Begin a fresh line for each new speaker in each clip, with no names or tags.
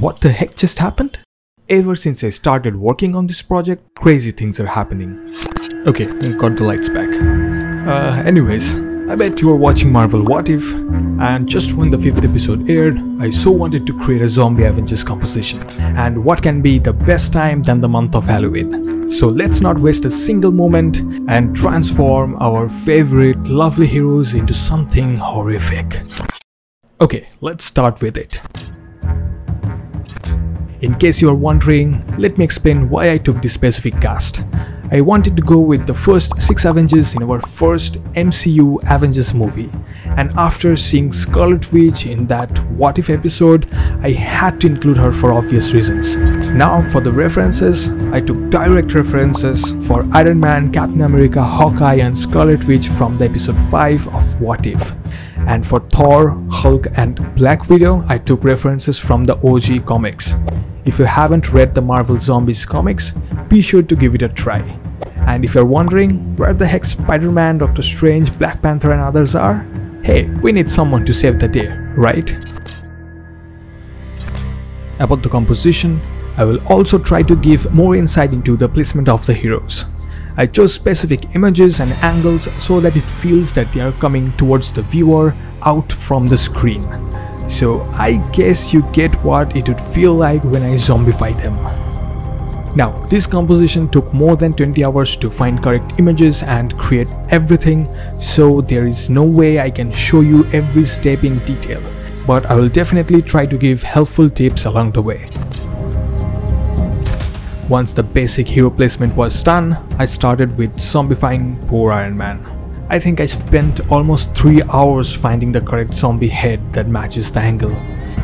What the heck just happened? Ever since I started working on this project, crazy things are happening. Okay, got the lights back. Uh, anyways, I bet you are watching Marvel What If, and just when the fifth episode aired, I so wanted to create a zombie Avengers composition. And what can be the best time than the month of Halloween? So let's not waste a single moment and transform our favorite lovely heroes into something horrific. Okay, let's start with it. In case you are wondering, let me explain why I took this specific cast. I wanted to go with the first 6 Avengers in our first MCU Avengers movie, and after seeing Scarlet Witch in that What If episode, I had to include her for obvious reasons. Now for the references, I took direct references for Iron Man, Captain America, Hawkeye and Scarlet Witch from the episode 5 of What If. And for Thor, Hulk and Black Widow, I took references from the OG comics. If you haven't read the Marvel Zombies comics, be sure to give it a try. And if you're wondering where the heck Spider-Man, Doctor Strange, Black Panther and others are, hey, we need someone to save the day, right? About the composition, I will also try to give more insight into the placement of the heroes. I chose specific images and angles so that it feels that they are coming towards the viewer out from the screen. So I guess you get what it would feel like when I zombify them. Now, this composition took more than 20 hours to find correct images and create everything, so there is no way I can show you every step in detail, but I will definitely try to give helpful tips along the way. Once the basic hero placement was done, I started with zombifying poor Iron Man. I think I spent almost 3 hours finding the correct zombie head that matches the angle.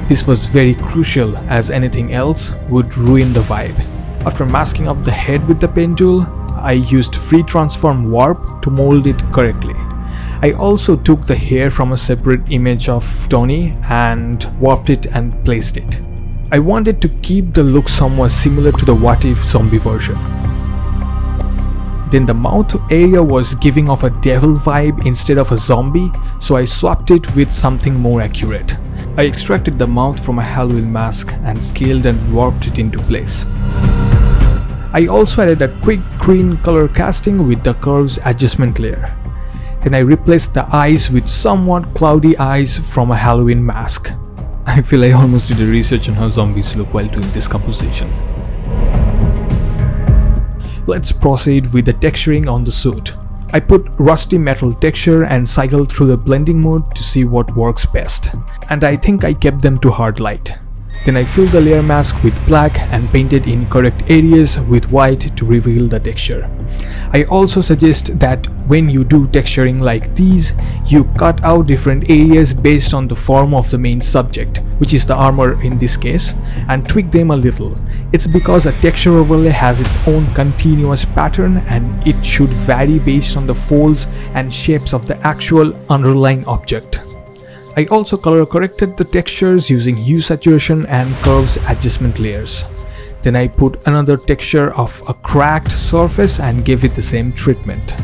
This was very crucial as anything else would ruin the vibe. After masking up the head with the pen tool, I used free transform warp to mold it correctly. I also took the hair from a separate image of Tony and warped it and placed it. I wanted to keep the look somewhat similar to the what if zombie version. Then the mouth area was giving off a devil vibe instead of a zombie, so I swapped it with something more accurate. I extracted the mouth from a Halloween mask and scaled and warped it into place. I also added a quick green color casting with the curves adjustment layer. Then I replaced the eyes with somewhat cloudy eyes from a Halloween mask. I feel I almost did a research on how zombies look while doing this composition. Let's proceed with the texturing on the suit. I put rusty metal texture and cycled through the blending mode to see what works best. And I think I kept them to hard light. Then I fill the layer mask with black and painted in correct areas with white to reveal the texture. I also suggest that when you do texturing like these, you cut out different areas based on the form of the main subject, which is the armor in this case, and tweak them a little. It's because a texture overlay has its own continuous pattern and it should vary based on the folds and shapes of the actual underlying object. I also color corrected the textures using hue saturation and curves adjustment layers. Then I put another texture of a cracked surface and gave it the same treatment.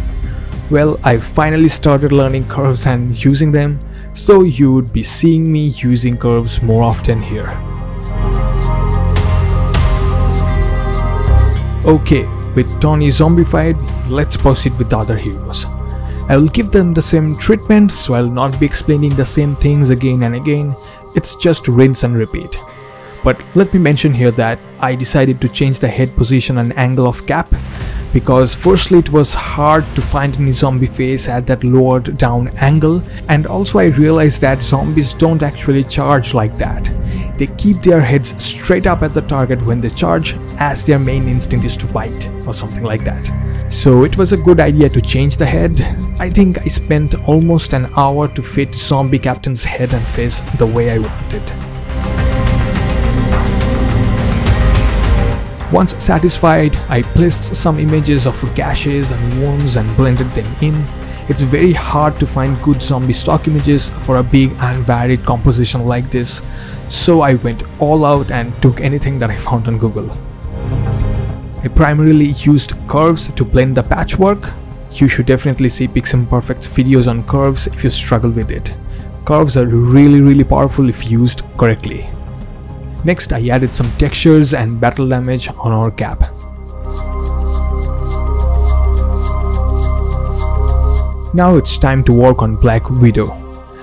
Well, I finally started learning curves and using them, so you would be seeing me using curves more often here. Okay, with Tony zombified, let's proceed with the other heroes. I will give them the same treatment so I'll not be explaining the same things again and again, it's just rinse and repeat. But let me mention here that I decided to change the head position and angle of Cap because firstly it was hard to find any zombie face at that lowered down angle and also I realized that zombies don't actually charge like that. They keep their heads straight up at the target when they charge as their main instinct is to bite or something like that. So it was a good idea to change the head. I think I spent almost an hour to fit zombie captain's head and face the way I wanted. Once satisfied, I placed some images of gashes and wounds and blended them in. It's very hard to find good zombie stock images for a big and varied composition like this, so I went all out and took anything that I found on Google. I primarily used curves to blend the patchwork. You should definitely see Piximperfect's videos on curves if you struggle with it. Curves are really really powerful if used correctly. Next I added some textures and battle damage on our cap. Now it's time to work on Black Widow.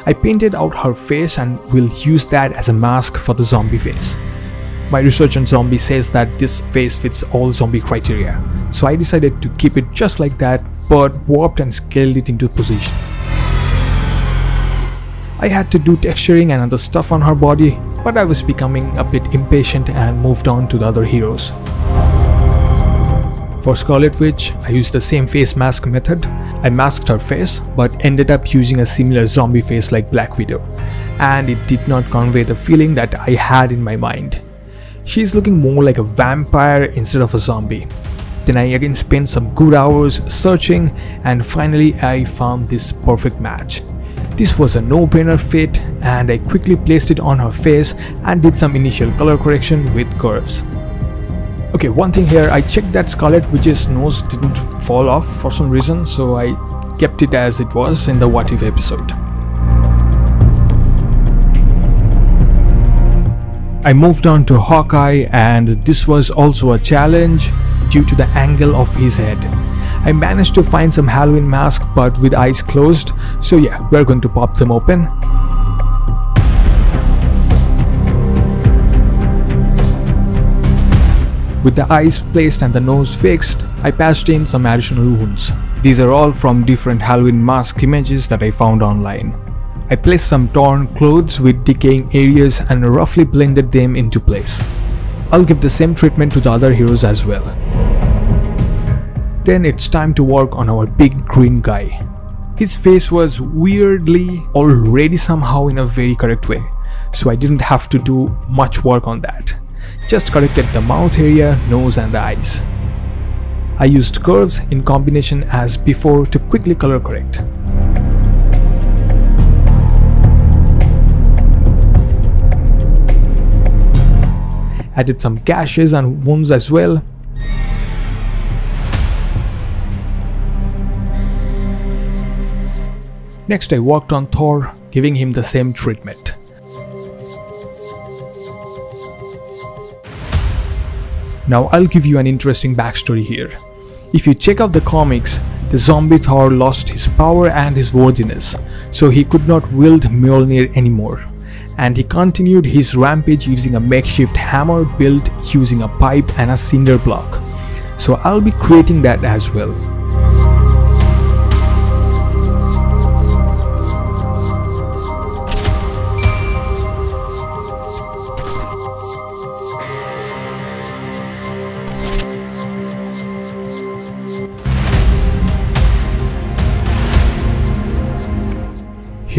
I painted out her face and will use that as a mask for the zombie face. My research on zombie says that this face fits all zombie criteria, so I decided to keep it just like that but warped and scaled it into position. I had to do texturing and other stuff on her body, but I was becoming a bit impatient and moved on to the other heroes. For Scarlet Witch, I used the same face mask method. I masked her face, but ended up using a similar zombie face like Black Widow, and it did not convey the feeling that I had in my mind. She's looking more like a vampire instead of a zombie. Then I again spent some good hours searching and finally I found this perfect match. This was a no-brainer fit and I quickly placed it on her face and did some initial color correction with curves. Okay, one thing here, I checked that Scarlet Witch's nose didn't fall off for some reason, so I kept it as it was in the What If episode. I moved on to Hawkeye and this was also a challenge due to the angle of his head. I managed to find some Halloween mask but with eyes closed so yeah we're going to pop them open. With the eyes placed and the nose fixed, I patched in some additional wounds. These are all from different Halloween mask images that I found online. I placed some torn clothes with decaying areas and roughly blended them into place. I'll give the same treatment to the other heroes as well. Then it's time to work on our big green guy. His face was weirdly already somehow in a very correct way, so I didn't have to do much work on that. Just corrected the mouth area, nose and the eyes. I used curves in combination as before to quickly color correct. Added some gashes and wounds as well Next I worked on Thor, giving him the same treatment. Now I'll give you an interesting backstory here. If you check out the comics, the zombie Thor lost his power and his worthiness, so he could not wield Mjolnir anymore. And he continued his rampage using a makeshift hammer built using a pipe and a cinder block. So I'll be creating that as well.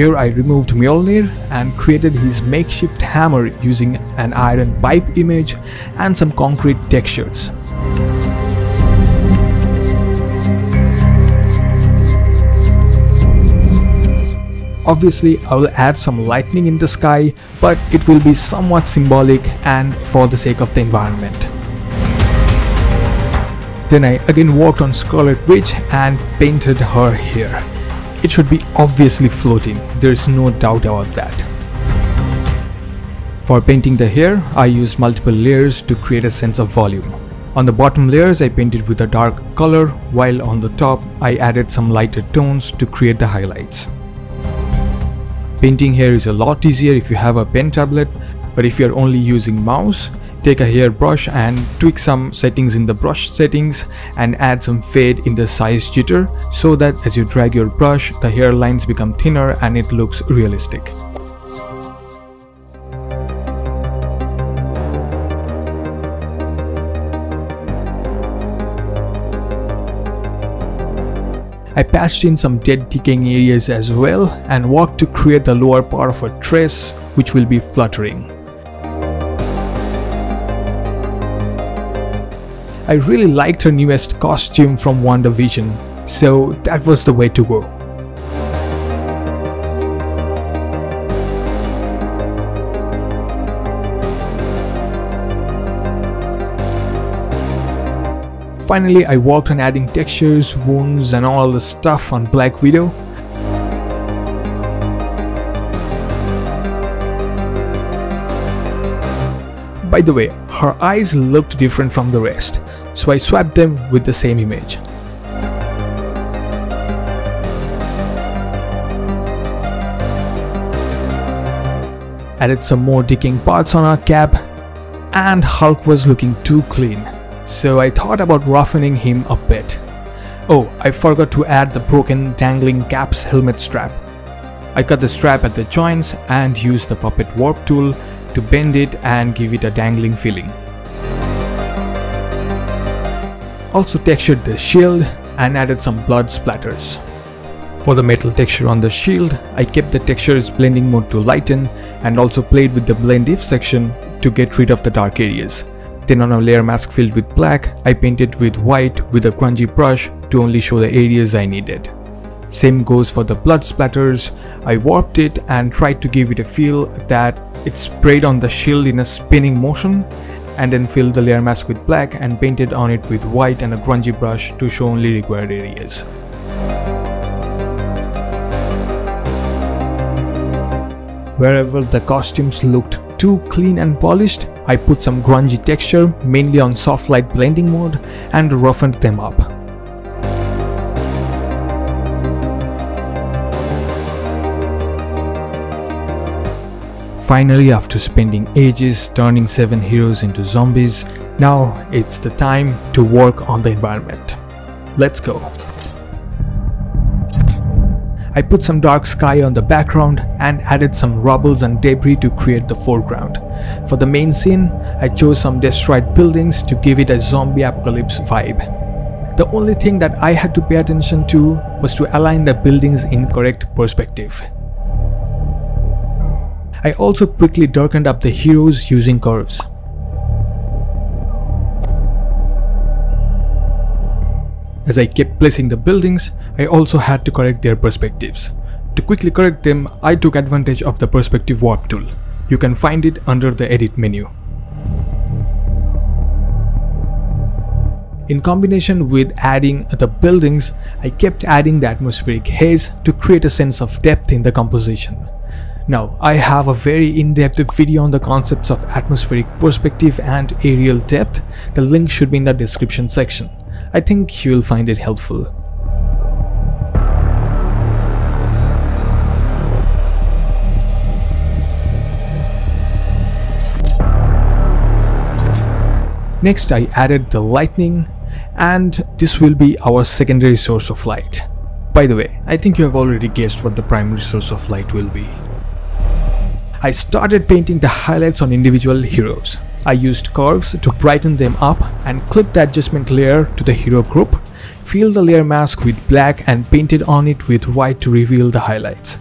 Here I removed Mjolnir and created his makeshift hammer using an iron pipe image and some concrete textures. Obviously I will add some lightning in the sky but it will be somewhat symbolic and for the sake of the environment. Then I again worked on Scarlet Witch and painted her here it should be obviously floating, there's no doubt about that. For painting the hair, I used multiple layers to create a sense of volume. On the bottom layers I painted with a dark color while on the top I added some lighter tones to create the highlights. Painting hair is a lot easier if you have a pen tablet but if you're only using mouse take a hair brush and tweak some settings in the brush settings and add some fade in the size jitter so that as you drag your brush the hair lines become thinner and it looks realistic. I patched in some dead decaying areas as well and worked to create the lower part of a dress which will be fluttering. I really liked her newest costume from WandaVision, so that was the way to go. Finally, I worked on adding textures, wounds and all the stuff on Black Widow By the way, her eyes looked different from the rest, so I swapped them with the same image. Added some more decaying parts on our cap, and Hulk was looking too clean, so I thought about roughening him a bit. Oh, I forgot to add the broken dangling cap's helmet strap. I cut the strap at the joints and used the puppet warp tool to bend it and give it a dangling feeling. Also textured the shield and added some blood splatters. For the metal texture on the shield, I kept the textures blending mode to lighten and also played with the blend if section to get rid of the dark areas. Then on a layer mask filled with black, I painted with white with a grungy brush to only show the areas I needed. Same goes for the blood splatters, I warped it and tried to give it a feel that it sprayed on the shield in a spinning motion and then filled the layer mask with black and painted on it with white and a grungy brush to show only required areas. Wherever the costumes looked too clean and polished, I put some grungy texture mainly on soft light blending mode and roughened them up. Finally, after spending ages turning 7 heroes into zombies, now it's the time to work on the environment. Let's go. I put some dark sky on the background and added some rubbles and debris to create the foreground. For the main scene, I chose some destroyed buildings to give it a zombie apocalypse vibe. The only thing that I had to pay attention to was to align the buildings in correct perspective. I also quickly darkened up the heroes using curves. As I kept placing the buildings, I also had to correct their perspectives. To quickly correct them, I took advantage of the perspective warp tool. You can find it under the edit menu. In combination with adding the buildings, I kept adding the atmospheric haze to create a sense of depth in the composition. Now, I have a very in-depth video on the concepts of atmospheric perspective and aerial depth. The link should be in the description section. I think you'll find it helpful. Next I added the lightning and this will be our secondary source of light. By the way, I think you have already guessed what the primary source of light will be. I started painting the highlights on individual heroes. I used curves to brighten them up and clipped the adjustment layer to the hero group, filled the layer mask with black and painted on it with white to reveal the highlights.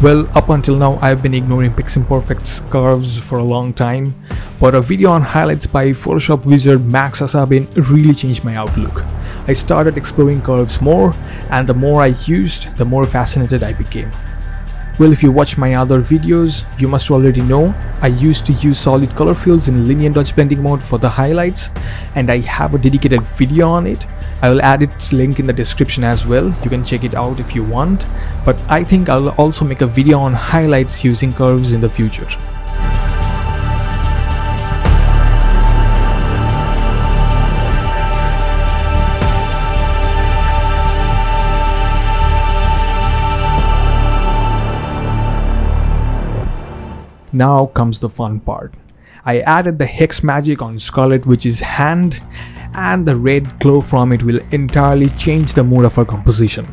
Well, up until now I've been ignoring Piximperfect's curves for a long time, but a video on highlights by Photoshop wizard Max Asabin really changed my outlook. I started exploring curves more, and the more I used, the more fascinated I became. Well, if you watch my other videos, you must already know I used to use solid color fills in linear dodge blending mode for the highlights and I have a dedicated video on it. I will add its link in the description as well, you can check it out if you want, but I think I'll also make a video on highlights using curves in the future. Now comes the fun part. I added the hex magic on Scarlet Witch's hand and the red glow from it will entirely change the mood of her composition.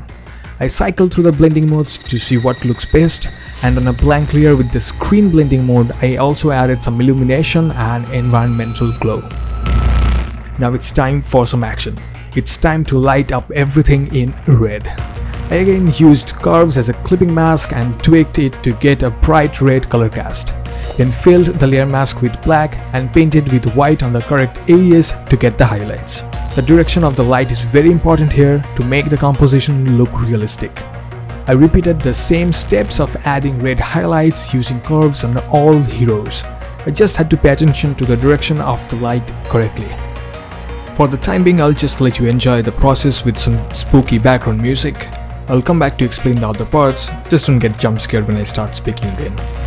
I cycled through the blending modes to see what looks best and on a blank layer with the screen blending mode I also added some illumination and environmental glow. Now it's time for some action. It's time to light up everything in red. I again used curves as a clipping mask and tweaked it to get a bright red color cast. Then filled the layer mask with black and painted with white on the correct areas to get the highlights. The direction of the light is very important here to make the composition look realistic. I repeated the same steps of adding red highlights using curves on all heroes. I just had to pay attention to the direction of the light correctly. For the time being I'll just let you enjoy the process with some spooky background music. I'll come back to explain the other parts, just don't get jump scared when I start speaking again.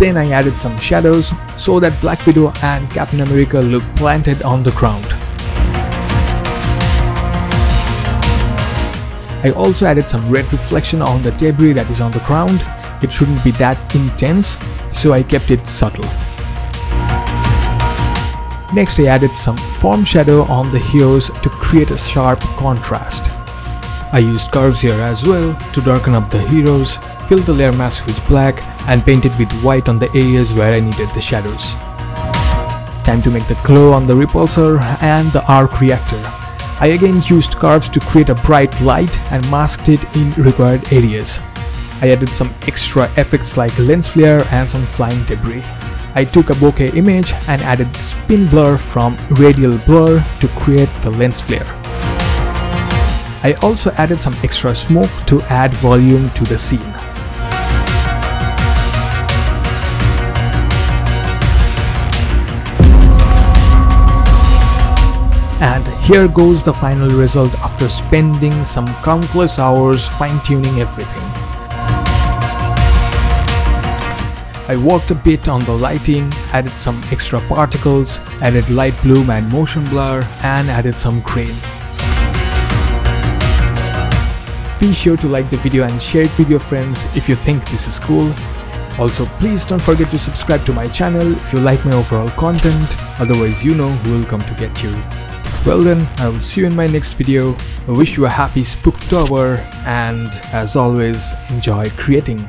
Then I added some shadows so that Black Widow and Captain America look planted on the ground. I also added some red reflection on the debris that is on the ground. It shouldn't be that intense, so I kept it subtle. Next I added some form shadow on the heroes to create a sharp contrast. I used curves here as well to darken up the heroes, fill the layer mask with black and paint it with white on the areas where I needed the shadows. Time to make the glow on the repulsor and the arc reactor. I again used curves to create a bright light and masked it in required areas. I added some extra effects like lens flare and some flying debris. I took a bokeh image and added spin blur from radial blur to create the lens flare. I also added some extra smoke to add volume to the scene. Here goes the final result after spending some countless hours fine-tuning everything. I worked a bit on the lighting, added some extra particles, added light bloom and motion blur, and added some grain. Be sure to like the video and share it with your friends if you think this is cool. Also, please don't forget to subscribe to my channel if you like my overall content, otherwise you know who will come to get you. Well then, I will see you in my next video. I wish you a happy Spooktober and as always, enjoy creating.